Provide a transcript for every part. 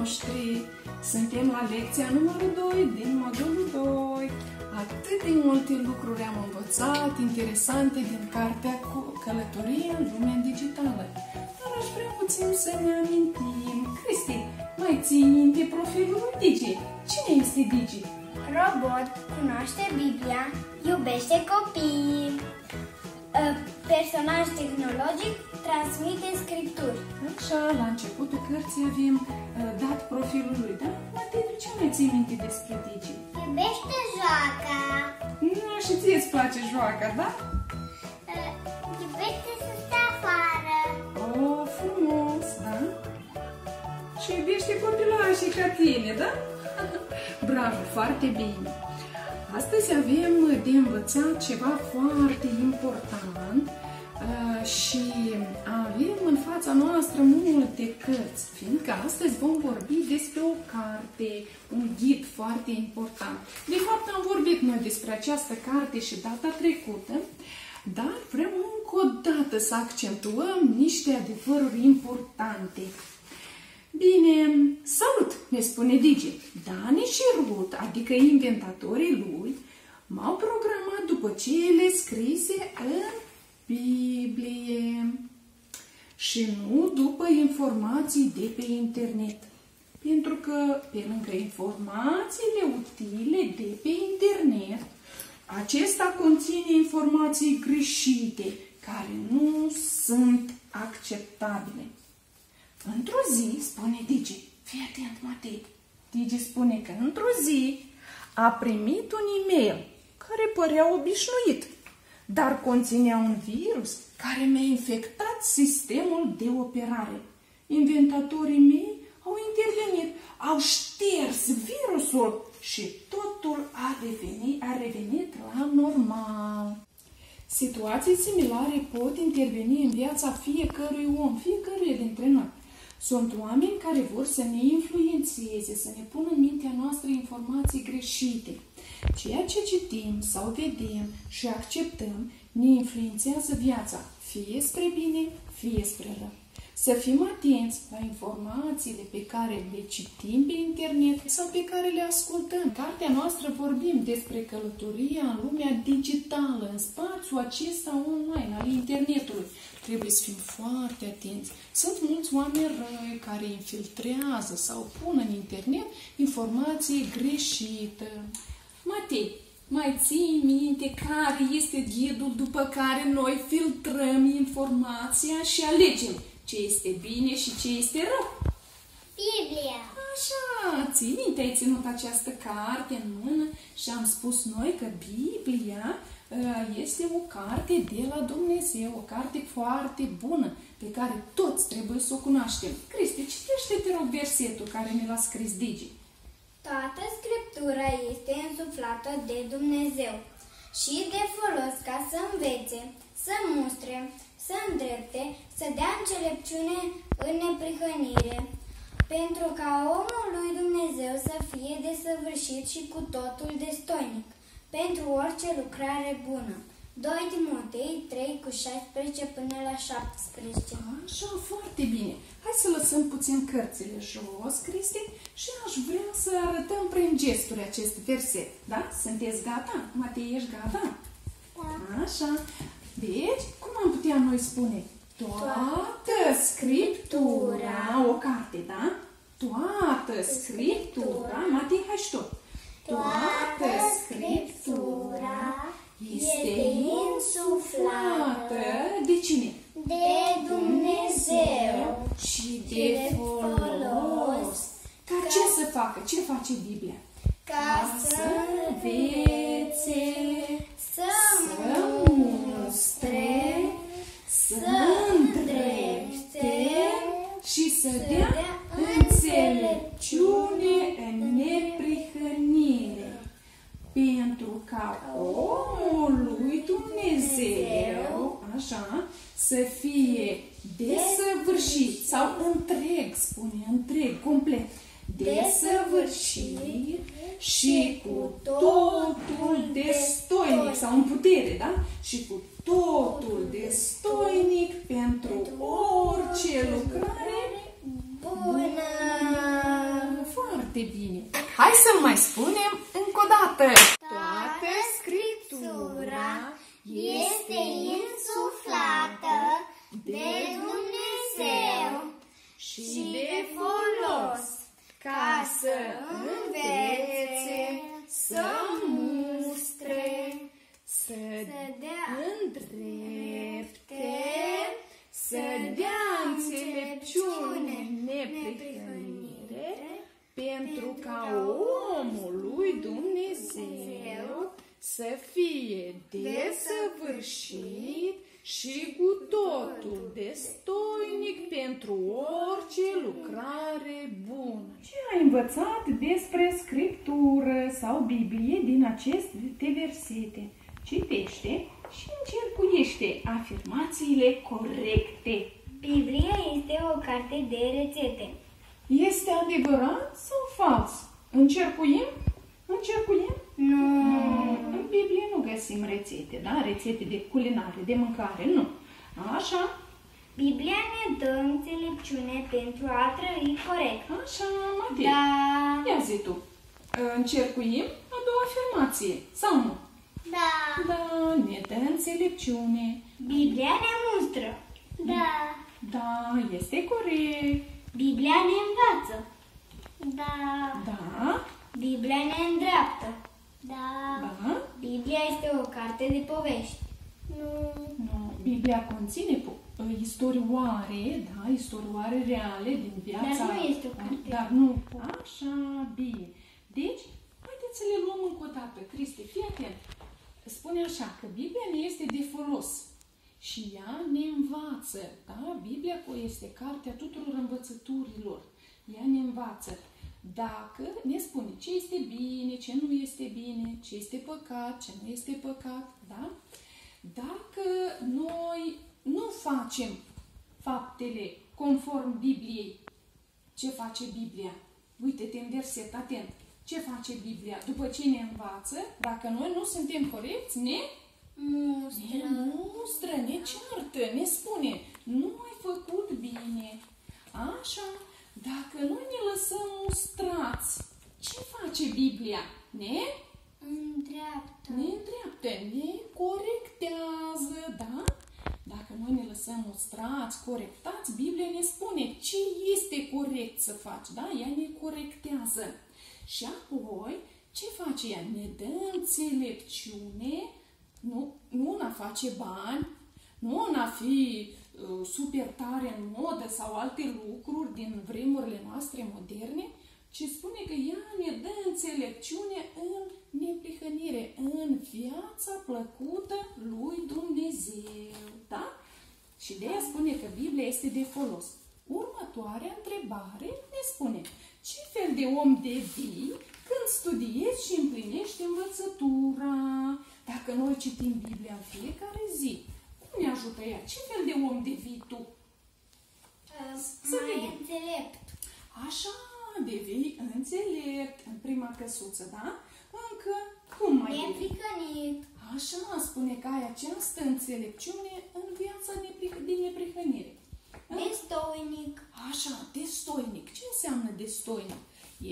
noștri! Suntem la lecția numărul 2 din modulul 2. Atât de multe lucruri am învățat, interesante din cartea cu călătorie în lumea digitală. Dar aș vrea puțin să ne amintim. Cristi, mai ții minte profilul lui Digi? Cine este Digi? Robot cunoaște Biblia, iubește copiii. Ă, Personaj tehnologic transmite scripturi. Așa, la începutul cărții avem uh, dat profilul lui, da? Matilde, ce mai ții minte despre Digi? Iubește joaca. Nu, și ție îți place joaca, da? Ă, Iubește să stea afară. Oh, frumos, da? Și iubește copilașii ca tine, da? Bravo, foarte bine! Astăzi avem de învățat ceva foarte important uh, și avem în fața noastră multe cărți, fiindcă astăzi vom vorbi despre o carte, un ghid foarte important. De fapt, am vorbit noi despre această carte și data trecută, dar vrem încă o dată să accentuăm niște adevăruri importante. Bine, salut, ne spune Digi. Dani și Ruth, adică inventatorii lui, m-au programat după cele scrise în Biblie și nu după informații de pe internet. Pentru că, pe lângă informațiile utile de pe internet, acesta conține informații greșite, care nu sunt acceptabile. Într-o zi, spune Digi, fii atent, Matei, Digi spune că într-o zi a primit un e-mail care părea obișnuit, dar conținea un virus care mi-a infectat sistemul de operare. Inventatorii mei au intervenit, au șters virusul și totul a revenit, a revenit la normal. Situații similare pot interveni în viața fiecărui om, fiecăruia dintre noi. Sunt oameni care vor să ne influențeze, să ne pună în mintea noastră informații greșite. Ceea ce citim sau vedem și acceptăm ne influențează viața, fie spre bine, fie spre rău. Să fim atenți la informațiile pe care le citim pe internet sau pe care le ascultăm. În cartea noastră vorbim despre călătoria în lumea digitală, în spațiul acesta online, al internetului. Trebuie să fim foarte atenți. Sunt mulți oameni răi care infiltrează sau pun în internet informații greșite. Matei, mai ții minte care este ghidul după care noi filtrăm informația și alegem ce este bine și ce este rău? Biblia. Așa, ții minte, ai ținut această carte în mână și am spus noi că Biblia uh, este o carte de la Dumnezeu, o carte foarte bună, pe care toți trebuie să o cunoaștem. Cristi, citește, te rog, versetul care mi l-a scris Digi. Toată scriptura este însuflată de Dumnezeu și de folos ca să învețe, să mustre, să îndrepte, să dea înțelepciune în neprihănire, pentru ca omul lui Dumnezeu să fie desăvârșit și cu totul destoinic, pentru orice lucrare bună. 2 Timotei 3 cu 16 până la 17. Așa, foarte bine. Hai să lăsăm puțin cărțile jos, Cristi, și aș vrea să arătăm prin gesturi acest verset. Da? Sunteți gata? Matei, ești gata? Da. Așa. Deci, cum am putea noi spune? Toată scriptura, o carte, da? Toată scriptura, Matei, hai și tot. Toată scriptura este insuflată de cine? De Dumnezeu Și de folos. Ca ce să facă? Ce face Biblia? ca să învețe, Pentru ca omul lui Dumnezeu, așa, să fie desăvârșit sau întreg, spune, întreg, complet, desăvârșit și cu totul destoinic sau în putere, da? Și cu totul destoinic pentru orice lucrare bună. bine. Hai să mai spunem încă o dată. Toată Scriptura este să fie desăvârșit și cu totul destoinic pentru orice lucrare bună. Ce ai învățat despre Scriptură sau Biblie din aceste versete? Citește și încercuiește afirmațiile corecte. Biblia este o carte de rețete. Este adevărat sau fals? Încercuim? Încercuim? Nu. În Biblie nu găsim rețete, da? Rețete de culinare, de mâncare, nu. Așa, Biblia ne dă înțelepciune pentru a trăi corect. așa, Matei. Da. Ia zi tu. Încercuim a doua afirmație, sau nu? Da. Da, ne dă înțelepciune. Biblia ne mustră. Da. Da, este corect. Biblia ne învață. Da. Da, Biblia ne îndreaptă. Da. da. Biblia este o carte de povești. Nu. Nu, Biblia conține po- istorioare, da, istorioare reale din viața. Dar nu este o carte. Dar nu. Așa, bine. Deci, haideți să le luăm încă o dată. Cristi, fii atent. Spune așa, că Biblia ne este de folos și ea ne învață, da? Biblia este cartea tuturor învățăturilor. Ea ne învață. Dacă ne spune ce este bine, ce nu este bine, ce este păcat, ce nu este păcat, da? Dacă noi nu facem faptele conform Bibliei, ce face Biblia? Uite-te în verset, atent. Ce face Biblia? După ce ne învață, dacă noi nu suntem corecți, ne ne mustră, ne ceartă, ne spune, nu ai făcut bine. Așa, dacă noi ne lăsăm mustrați, ce face Biblia? Ne? Îndreaptă. Ne îndreaptă, ne corectează, da? Dacă noi ne lăsăm mustrați, corectați, Biblia ne spune ce este corect să faci, da? Ea ne corectează. Și apoi, ce face ea? Ne dă înțelepciune, nu, nu în a face bani, nu în a fi uh, super tare în modă sau alte lucruri din vremurile noastre moderne, ci spune că ea ne dă înțelepciune în neprihănire, în viața plăcută lui Dumnezeu. Da? Și de aia spune că Biblia este de folos. Următoarea întrebare ne spune ce fel de om devii când studiezi și împlinești învățătura? Dacă noi citim Biblia în fiecare zi, cum ne ajută ea? Ce fel de om devii tu? Să Mai vedem. înțelept. Așa, devii înțelept în prima căsuță, da? Încă, cum mai devii? Neprihănit. Așa, spune că ai această înțelepciune în viața nepri- din neprihănire. Destoinic. Așa, destoinic. Ce înseamnă destoinic?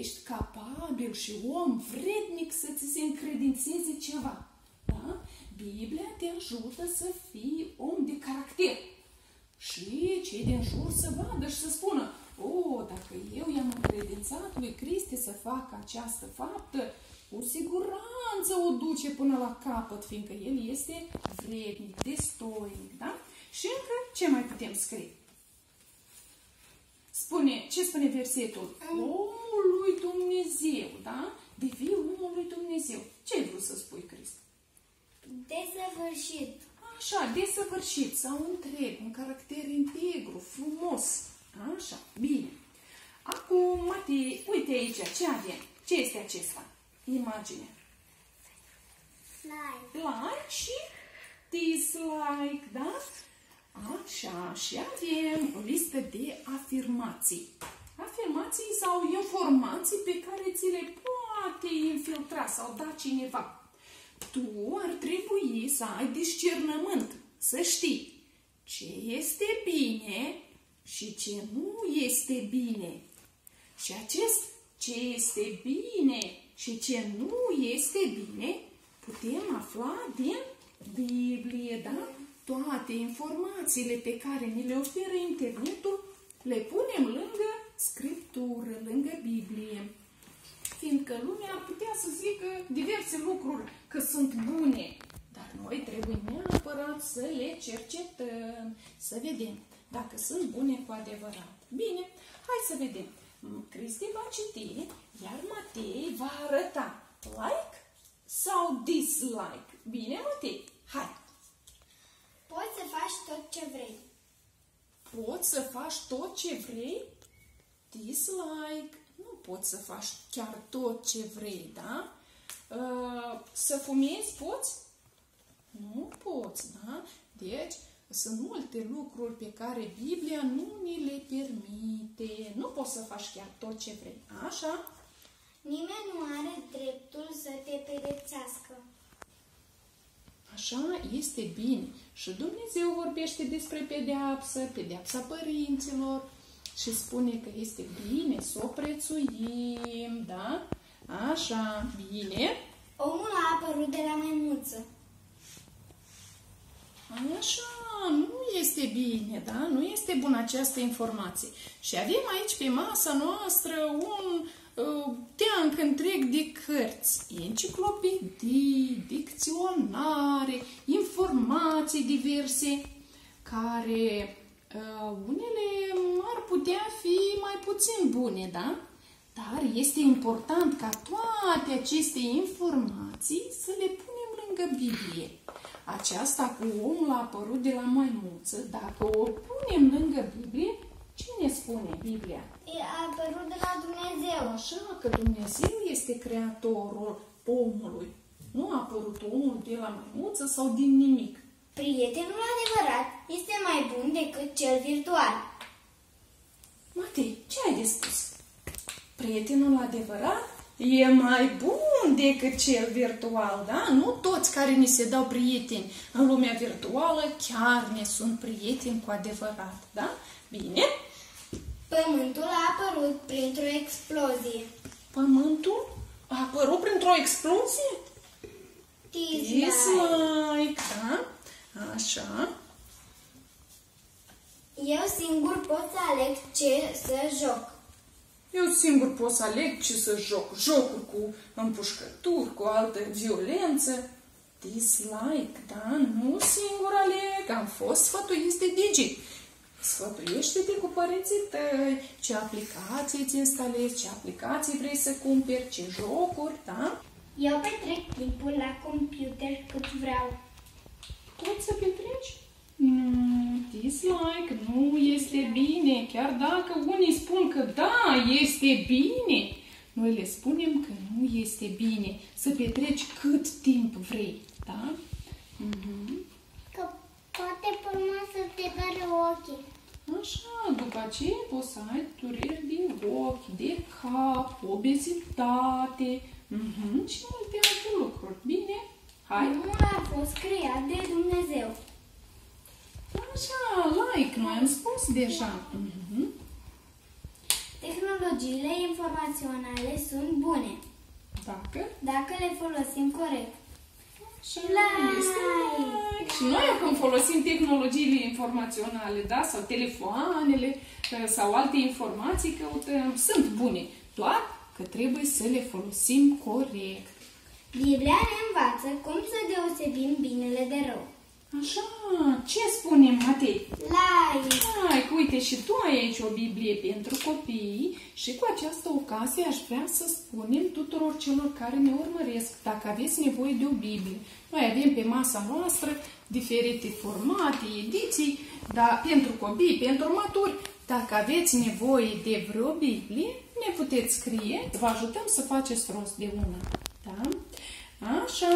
Ești capabil și om vrednic să ți se încredințeze ceva. Da? Biblia te ajută să fii om de caracter. Și cei din jur să vadă și să spună, o, dacă eu i-am încredințat lui Cristi să facă această faptă, cu siguranță o duce până la capăt, fiindcă el este vrednic, destoinic, da? Și încă ce mai putem scrie? Spune, ce spune versetul? Omul lui Dumnezeu, da? Devii omul lui Dumnezeu. Ce ai vrut să spui, Cristi? Desăvârșit. Așa, desăvârșit sau întreg, un caracter integru, frumos. Așa, bine. Acum, Matei, uite aici, ce avem? Ce este acesta? Imagine. Like. Like și dislike, da? Așa, și avem o listă de afirmații. Afirmații sau informații pe care ți le poate infiltra sau da cineva. Tu ar trebui să ai discernământ, să știi ce este bine și ce nu este bine. Și acest ce este bine și ce nu este bine, putem afla din Biblie, da? Toate informațiile pe care ni le oferă internetul le punem lângă Scriptură, lângă Biblie. Fiindcă lumea ar putea să zică diverse lucruri că sunt bune, dar noi trebuie neapărat să le cercetăm, să vedem dacă sunt bune cu adevărat. Bine, hai să vedem. Cristi va citi, iar Matei va arăta like sau dislike. Bine, Matei? Hai! Poți să faci tot ce vrei. Poți să faci tot ce vrei? Dislike. Nu poți să faci chiar tot ce vrei, da? Uh, să fumezi poți? Nu poți, da? Deci, sunt multe lucruri pe care Biblia nu ni le permite. Nu poți să faci chiar tot ce vrei. Așa? Nimeni nu are dreptul să te pedepsească. Așa este bine. Și Dumnezeu vorbește despre pedeapsă, pedeapsa părinților și spune că este bine să o prețuim, da? Așa, bine. Omul a apărut de la maimuță. Așa, nu este bine, da? Nu este bună această informație. Și avem aici pe masa noastră un uh, teanc întreg de cărți, enciclopedii, dicționare, informații diverse, care uh, unele ar putea fi mai puțin bune, da? Dar este important ca toate aceste informații să le punem lângă Biblie. Aceasta cu omul a apărut de la maimuță, dacă o punem lângă Biblie, cine spune Biblia? E a apărut de la Dumnezeu. Așa că Dumnezeu este creatorul omului. Nu a apărut omul de la maimuță sau din nimic. Prietenul adevărat este mai bun decât cel virtual. Matei, ce ai de spus? Prietenul adevărat e mai bun decât cel virtual, da? Nu toți care ni se dau prieteni în lumea virtuală chiar ne sunt prieteni cu adevărat, da? Bine? Pământul a apărut printr-o explozie. Pământul a apărut printr-o explozie? Dislike. Dislike, da? Așa. Eu singur pot să aleg ce să joc. Eu singur pot să aleg ce să joc. Jocuri cu împușcături, cu altă violență. Dislike, da? Nu singur aleg. Am fost sfătuiți de Digi. Sfătuiește-te cu părinții tăi, ce aplicații îți instalezi, ce aplicații vrei să cumperi, ce jocuri, da? Eu petrec timpul la computer cât vreau. Poți să petreci? Mm, dislike, nu este bine, chiar dacă unii spun că da, este bine. Noi le spunem că nu este bine să petreci cât timp vrei, da? Mhm. Că poate pe urmă să te doare ochii. Așa, după aceea poți să ai dureri de ochi, de cap, obezitate mhm, și multe alte lucruri. Bine? Hai! Omul a fost creat de Dumnezeu. Așa, like, noi am spus deja. Mhm. Tehnologiile informaționale sunt bune Dacă dacă le folosim corect. Și Like! like. Și noi acum folosim tehnologiile informaționale, da? Sau telefoanele, eh, sau alte informații căutăm. Sunt bune, doar că trebuie să le folosim corect. Biblia ne învață cum să deosebim binele de rău. Așa, ce spune Matei? Like! Hai, că uite, și tu ai aici o Biblie pentru copii și cu această ocazie aș vrea să spunem tuturor celor care ne urmăresc, dacă aveți nevoie de o Biblie. Noi avem pe masa noastră diferite formate, ediții, dar pentru copii, pentru maturi, dacă aveți nevoie de vreo Biblie, ne puteți scrie, vă ajutăm să faceți rost de una. Da? Așa,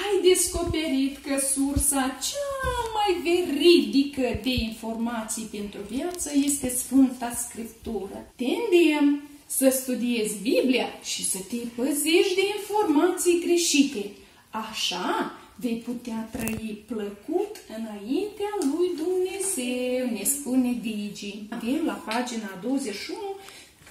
ai descoperit că sursa cea mai veridică de informații pentru viață este Sfânta Scriptură. Te îndemn să studiezi Biblia și să te păzești de informații greșite. Așa vei putea trăi plăcut înaintea lui Dumnezeu, ne spune Digi. Avem la pagina 21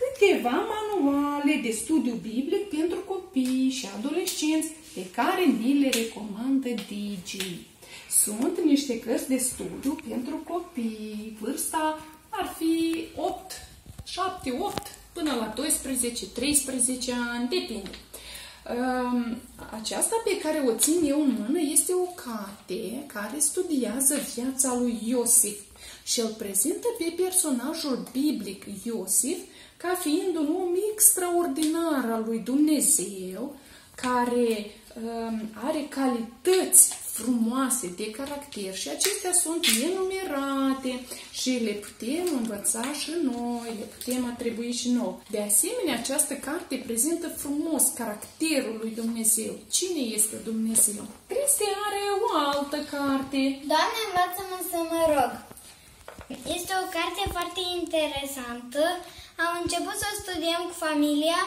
câteva manuale de studiu biblic pentru copii și adolescenți pe care ni le recomandă Digi. Sunt niște cărți de studiu pentru copii. Vârsta ar fi 8, 7, 8 până la 12, 13 ani, depinde. Ehm, aceasta pe care o țin eu în mână este o carte care studiază viața lui Iosif și îl prezintă pe personajul biblic Iosif ca fiind un om extraordinar al lui Dumnezeu, care um, are calități frumoase de caracter și acestea sunt enumerate și le putem învăța și noi, le putem atribui și noi. De asemenea, această carte prezintă frumos caracterul lui Dumnezeu. Cine este Dumnezeu? Cristi are o altă carte. Doamne, învață-mă să mă rog. Este o carte foarte interesantă. Am început să o studiem cu familia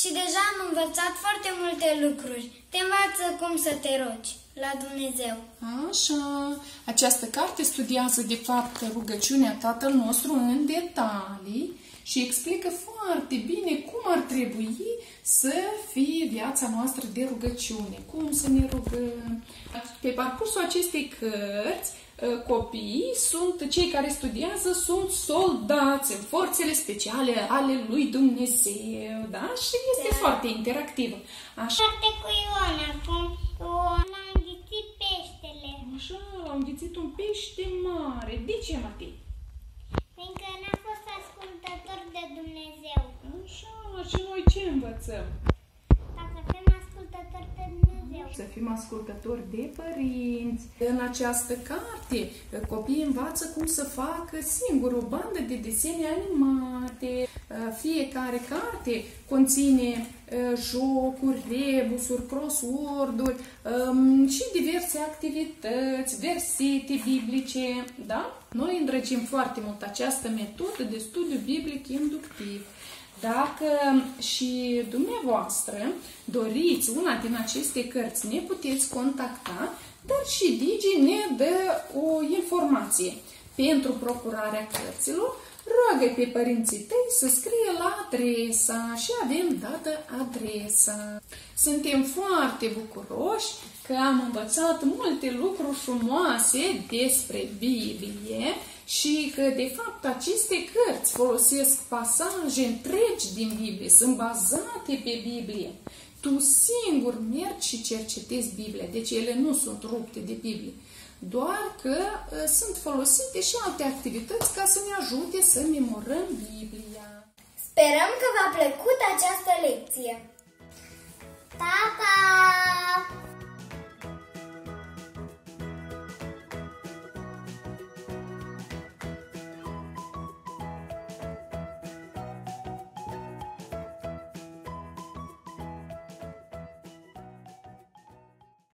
și deja am învățat foarte multe lucruri. Te învață cum să te rogi la Dumnezeu. Așa. Această carte studiază, de fapt, rugăciunea Tatăl nostru în detalii și explică foarte bine cum ar trebui să fie viața noastră de rugăciune, cum să ne rugăm. Pe parcursul acestei cărți, ă, copiii sunt, cei care studiază, sunt soldați în forțele speciale ale lui Dumnezeu, da? Și este da. foarte interactivă. Așa. Foarte cu Iona, cum Iona a înghițit peștele. Așa, a înghițit un pește mare. De ce, Matei? Fiindcă n-a fost ascultător de Dumnezeu. Așa, și noi ce învățăm? Ca să fim ascultători de Dumnezeu. Să fim ascultători de părinți. În această carte, copiii învață cum să facă singur o bandă de desene animate. Fiecare carte conține jocuri, rebusuri, crossword-uri um, și diverse activități, versete biblice. Da? Noi îndrăgim foarte mult această metodă de studiu biblic inductiv. Dacă și dumneavoastră doriți una din aceste cărți, ne puteți contacta, dar și Digi ne dă o informație. Pentru procurarea cărților, roagă pe părinții tăi să scrie la adresa și avem dată adresa. Suntem foarte bucuroși că am învățat multe lucruri frumoase despre Biblie și că, de fapt, aceste cărți folosesc pasaje întregi din Biblie, sunt bazate pe Biblie. Tu singur mergi și cercetezi Biblia, deci ele nu sunt rupte de Biblie, doar că uh, sunt folosite și alte activități ca să ne ajute să memorăm Biblia. Sperăm că v-a plăcut această lecție! Pa, pa!